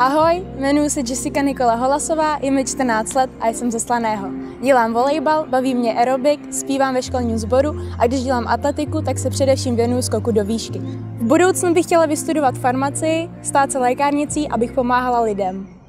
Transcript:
Ahoj, jmenuji se Jessica Nikola Holasová, je mi 14 let a jsem ze Slaného. Dělám volejbal, baví mě aerobik, zpívám ve školním sboru a když dělám atletiku, tak se především věnuju skoku do výšky. V budoucnu bych chtěla vystudovat farmacii, stát se lékárnicí, abych pomáhala lidem.